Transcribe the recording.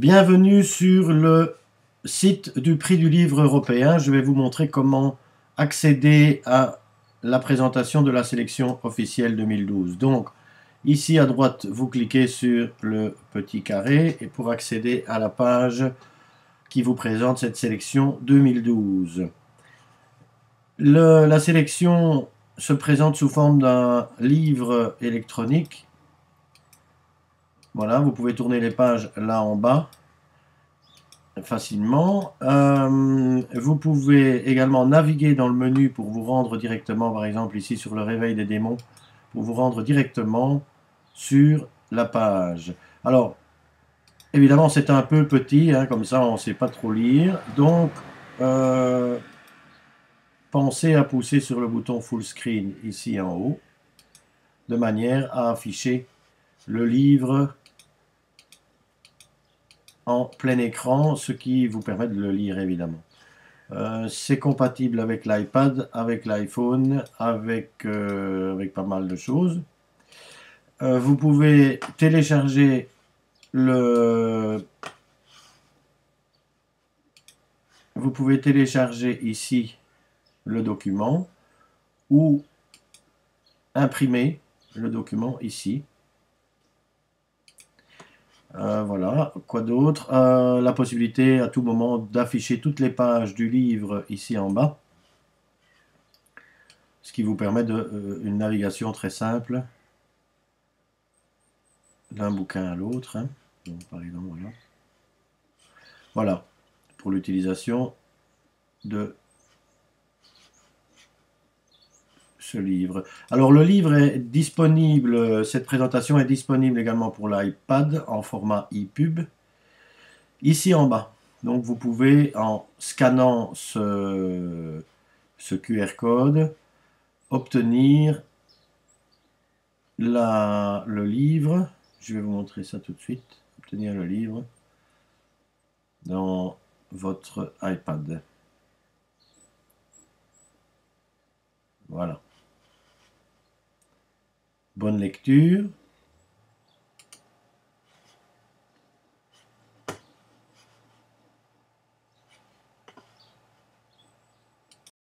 Bienvenue sur le site du prix du livre européen. Je vais vous montrer comment accéder à la présentation de la sélection officielle 2012. Donc, ici à droite, vous cliquez sur le petit carré et pour accéder à la page qui vous présente cette sélection 2012. la sélection se présente sous forme d'un livre électronique. Voilà, vous pouvez tourner les pages là en bas facilement. Euh, vous pouvez également naviguer dans le menu pour vous rendre directement, par exemple ici sur le réveil des démons, pour vous rendre directement sur la page. Alors, évidemment, c'est un peu petit, hein, comme ça on ne sait pas trop lire. Donc, euh, pensez à pousser sur le bouton Full Screen ici en haut, de manière à afficher le livre en plein écran, ce qui vous permet de le lire évidemment. Euh, c'est compatible avec l'iPad, avec l'iPhone, avec, euh, avec pas mal de choses. Euh, vous pouvez télécharger le... Vous pouvez télécharger ici le document ou imprimer le document ici. Euh, voilà, quoi d'autre? Euh, La possibilité à tout moment d'afficher toutes les pages du livre ici en bas. Ce qui vous permet euh, une navigation très simple d'un bouquin à l'autre. Hein. Voilà, pour l'utilisation de livre. Alors le livre est disponible, cette présentation est disponible également pour l'iPad en format ePub. Ici en bas, donc vous pouvez en scannant ce, QR code obtenir la, le livre. Je vais vous montrer ça tout de suite. Obtenir le livre dans votre iPad. Voilà. Lecture.